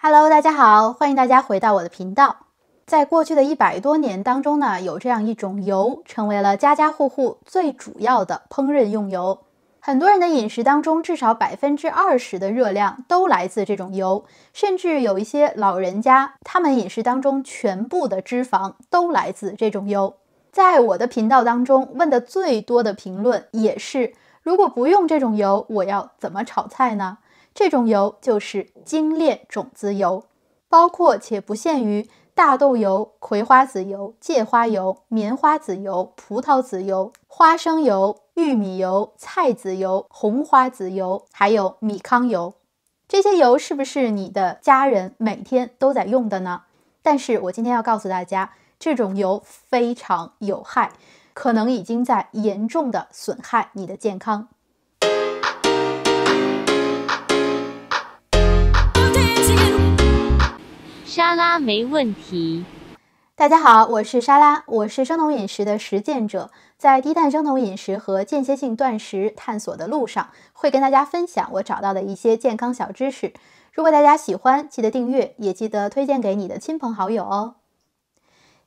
Hello，大家好，欢迎大家回到我的频道。在过去的一百多年当中呢，有这样一种油，成为了家家户户最主要的烹饪用油。很多人的饮食当中，至少百分之二十的热量都来自这种油，甚至有一些老人家，他们饮食当中全部的脂肪都来自这种油。在我的频道当中，问的最多的评论也是：如果不用这种油，我要怎么炒菜呢？这种油就是精炼种子油，包括且不限于大豆油、葵花籽油、芥花油、棉花籽油、葡萄籽油、花生油、玉米油、菜籽油、红花籽油，还有米糠油。这些油是不是你的家人每天都在用的呢？但是我今天要告诉大家，这种油非常有害，可能已经在严重的损害你的健康。沙拉没问题。大家好，我是沙拉，我是生酮饮食的实践者，在低碳生酮饮食和间歇性断食探索的路上，会跟大家分享我找到的一些健康小知识。如果大家喜欢，记得订阅，也记得推荐给你的亲朋好友哦。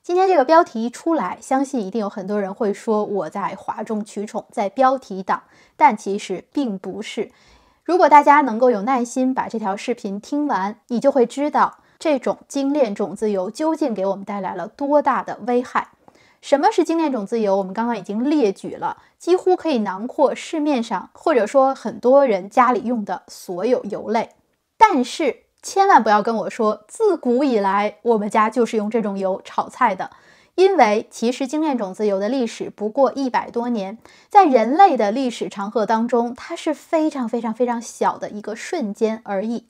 今天这个标题一出来，相信一定有很多人会说我在哗众取宠，在标题党，但其实并不是。如果大家能够有耐心把这条视频听完，你就会知道。这种精炼种子油究竟给我们带来了多大的危害？什么是精炼种子油？我们刚刚已经列举了，几乎可以囊括市面上或者说很多人家里用的所有油类。但是千万不要跟我说，自古以来我们家就是用这种油炒菜的，因为其实精炼种子油的历史不过一百多年，在人类的历史长河当中，它是非常非常非常小的一个瞬间而已。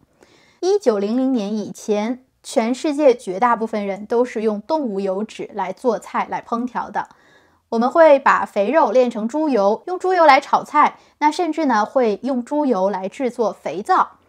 一九零零年以前，全世界绝大部分人都是用动物油脂来做菜、来烹调的。我们会把肥肉炼成猪油，用猪油来炒菜。那甚至呢，会用猪油来制作肥皂。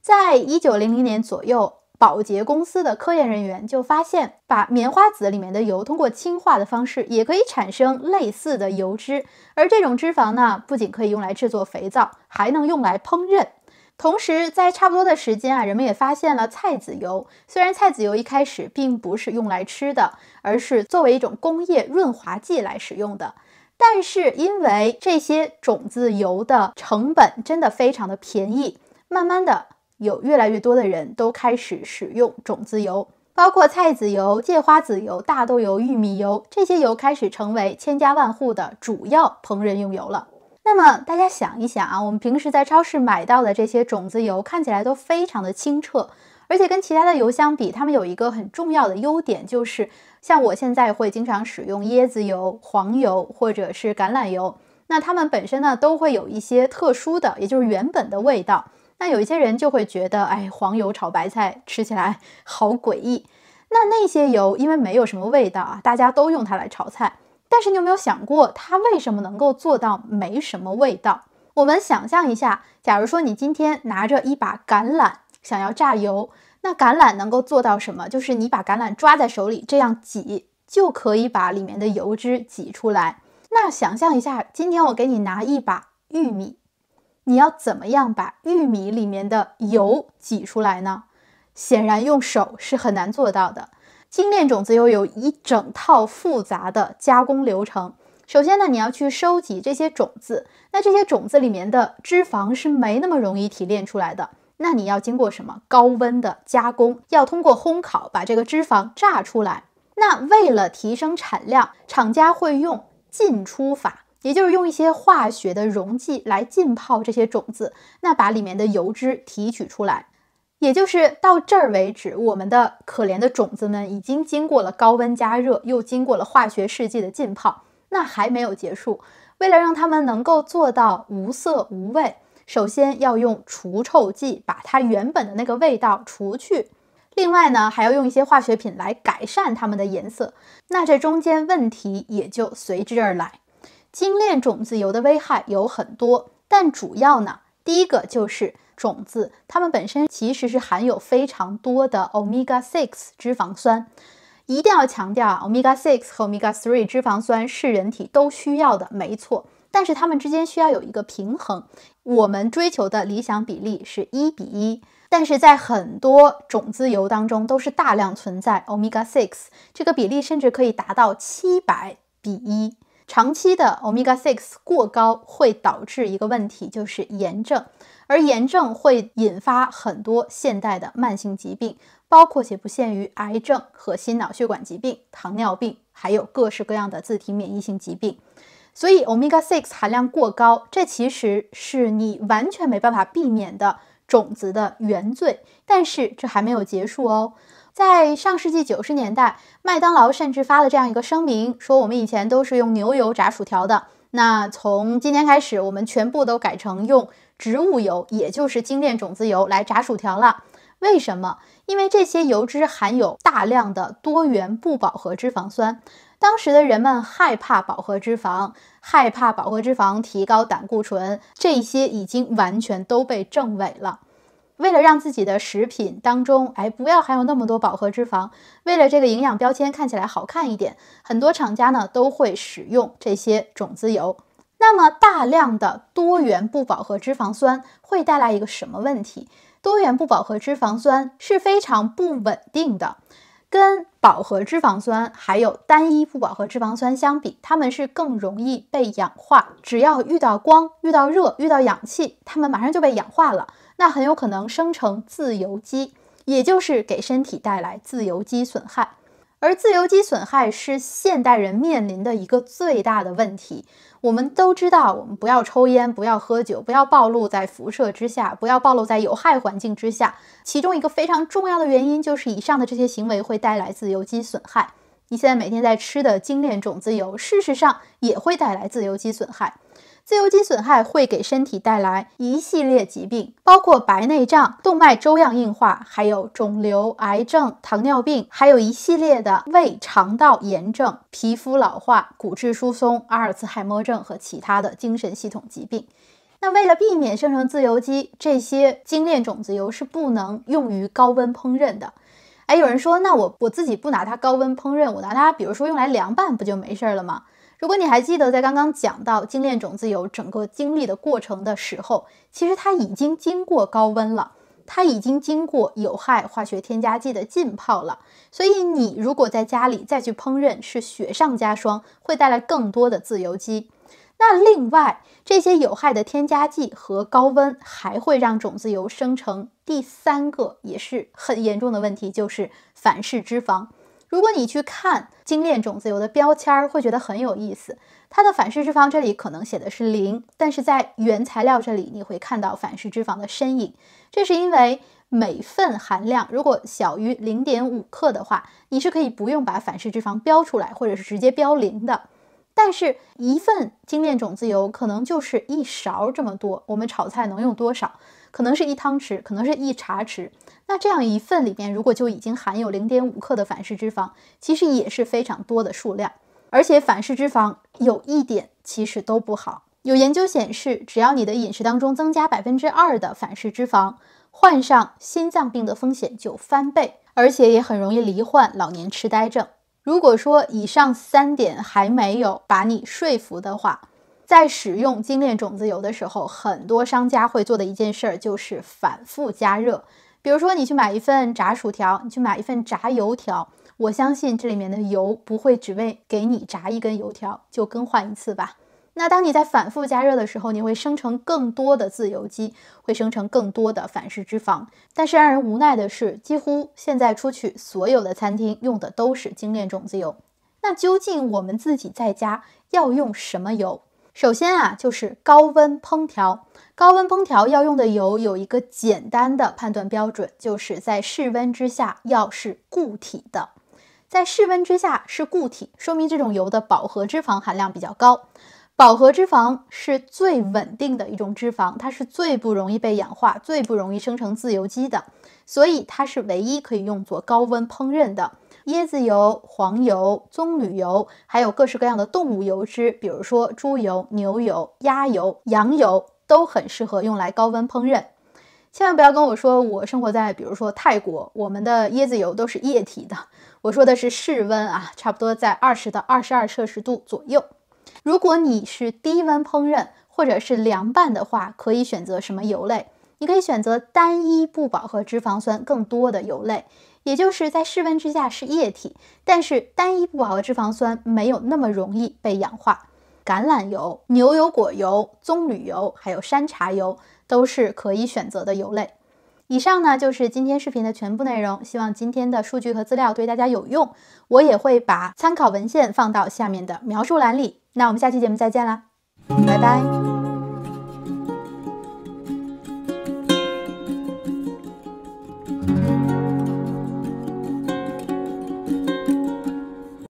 在一九零零年左右，宝洁公司的科研人员就发现，把棉花籽里面的油通过氢化的方式，也可以产生类似的油脂。而这种脂肪呢，不仅可以用来制作肥皂，还能用来烹饪。同时，在差不多的时间啊，人们也发现了菜籽油。虽然菜籽油一开始并不是用来吃的，而是作为一种工业润滑剂来使用的，但是因为这些种子油的成本真的非常的便宜，慢慢的有越来越多的人都开始使用种子油，包括菜籽油、芥花籽油、大豆油、玉米油这些油开始成为千家万户的主要烹饪用油了。那么大家想一想啊，我们平时在超市买到的这些种子油看起来都非常的清澈，而且跟其他的油相比，它们有一个很重要的优点，就是像我现在会经常使用椰子油、黄油或者是橄榄油，那它们本身呢都会有一些特殊的，也就是原本的味道。那有一些人就会觉得，哎，黄油炒白菜吃起来好诡异。那那些油因为没有什么味道啊，大家都用它来炒菜。但是你有没有想过，它为什么能够做到没什么味道？我们想象一下，假如说你今天拿着一把橄榄想要榨油，那橄榄能够做到什么？就是你把橄榄抓在手里，这样挤就可以把里面的油脂挤出来。那想象一下，今天我给你拿一把玉米，你要怎么样把玉米里面的油挤出来呢？显然用手是很难做到的。精炼种子又有一整套复杂的加工流程。首先呢，你要去收集这些种子，那这些种子里面的脂肪是没那么容易提炼出来的。那你要经过什么高温的加工？要通过烘烤把这个脂肪榨出来。那为了提升产量，厂家会用浸出法，也就是用一些化学的溶剂来浸泡这些种子，那把里面的油脂提取出来。也就是到这儿为止，我们的可怜的种子们已经经过了高温加热，又经过了化学试剂的浸泡，那还没有结束。为了让它们能够做到无色无味，首先要用除臭剂把它原本的那个味道除去，另外呢，还要用一些化学品来改善它们的颜色。那这中间问题也就随之而来。精炼种子油的危害有很多，但主要呢，第一个就是。种子，它们本身其实是含有非常多的 omega six 脂肪酸，一定要强调啊，omega six 和 omega three 脂肪酸是人体都需要的，没错。但是它们之间需要有一个平衡，我们追求的理想比例是一比一。但是在很多种子油当中都是大量存在 omega six，这个比例甚至可以达到七百比一。长期的 omega six 过高会导致一个问题，就是炎症，而炎症会引发很多现代的慢性疾病，包括且不限于癌症和心脑血管疾病、糖尿病，还有各式各样的自体免疫性疾病。所以 omega six 含量过高，这其实是你完全没办法避免的。种子的原罪，但是这还没有结束哦。在上世纪九十年代，麦当劳甚至发了这样一个声明，说我们以前都是用牛油炸薯条的，那从今天开始，我们全部都改成用植物油，也就是精炼种子油来炸薯条了。为什么？因为这些油脂含有大量的多元不饱和脂肪酸。当时的人们害怕饱和脂肪，害怕饱和脂肪提高胆固醇，这些已经完全都被证伪了。为了让自己的食品当中，哎，不要含有那么多饱和脂肪，为了这个营养标签看起来好看一点，很多厂家呢都会使用这些种子油。那么大量的多元不饱和脂肪酸会带来一个什么问题？多元不饱和脂肪酸是非常不稳定的。跟饱和脂肪酸还有单一不饱和脂肪酸相比，它们是更容易被氧化。只要遇到光、遇到热、遇到氧气，它们马上就被氧化了。那很有可能生成自由基，也就是给身体带来自由基损害。而自由基损害是现代人面临的一个最大的问题。我们都知道，我们不要抽烟，不要喝酒，不要暴露在辐射之下，不要暴露在有害环境之下。其中一个非常重要的原因就是以上的这些行为会带来自由基损害。你现在每天在吃的精炼种子油，事实上也会带来自由基损害。自由基损害会给身体带来一系列疾病，包括白内障、动脉粥样硬化，还有肿瘤、癌症、糖尿病，还有一系列的胃肠道炎症、皮肤老化、骨质疏松、阿尔茨海默症和其他的精神系统疾病。那为了避免生成自由基，这些精炼种子油是不能用于高温烹饪的。哎，有人说，那我我自己不拿它高温烹饪，我拿它，比如说用来凉拌，不就没事了吗？如果你还记得，在刚刚讲到精炼种子油整个经历的过程的时候，其实它已经经过高温了，它已经经过有害化学添加剂的浸泡了。所以你如果在家里再去烹饪，是雪上加霜，会带来更多的自由基。那另外，这些有害的添加剂和高温还会让种子油生成第三个也是很严重的问题，就是反式脂肪。如果你去看精炼种子油的标签儿，会觉得很有意思。它的反式脂肪这里可能写的是零，但是在原材料这里你会看到反式脂肪的身影。这是因为每份含量如果小于零点五克的话，你是可以不用把反式脂肪标出来，或者是直接标零的。但是，一份精炼种子油可能就是一勺这么多，我们炒菜能用多少？可能是一汤匙，可能是一茶匙。那这样一份里面，如果就已经含有零点五克的反式脂肪，其实也是非常多的数量。而且反式脂肪有一点其实都不好。有研究显示，只要你的饮食当中增加百分之二的反式脂肪，患上心脏病的风险就翻倍，而且也很容易罹患老年痴呆症。如果说以上三点还没有把你说服的话，在使用精炼种子油的时候，很多商家会做的一件事儿就是反复加热。比如说，你去买一份炸薯条，你去买一份炸油条，我相信这里面的油不会只为给你炸一根油条就更换一次吧。那当你在反复加热的时候，你会生成更多的自由基，会生成更多的反式脂肪。但是让人无奈的是，几乎现在出去所有的餐厅用的都是精炼种子油。那究竟我们自己在家要用什么油？首先啊，就是高温烹调。高温烹调要用的油有一个简单的判断标准，就是在室温之下要是固体的。在室温之下是固体，说明这种油的饱和脂肪含量比较高。饱和脂肪是最稳定的一种脂肪，它是最不容易被氧化、最不容易生成自由基的，所以它是唯一可以用作高温烹饪的。椰子油、黄油、棕榈油，还有各式各样的动物油脂，比如说猪油、牛油、鸭油、羊油。都很适合用来高温烹饪，千万不要跟我说我生活在比如说泰国，我们的椰子油都是液体的。我说的是室温啊，差不多在二十到二十二摄氏度左右。如果你是低温烹饪或者是凉拌的话，可以选择什么油类？你可以选择单一不饱和脂肪酸更多的油类，也就是在室温之下是液体，但是单一不饱和脂肪酸没有那么容易被氧化。橄榄油、牛油果油、棕榈油还有山茶油都是可以选择的油类。以上呢就是今天视频的全部内容，希望今天的数据和资料对大家有用。我也会把参考文献放到下面的描述栏里。那我们下期节目再见啦，拜拜。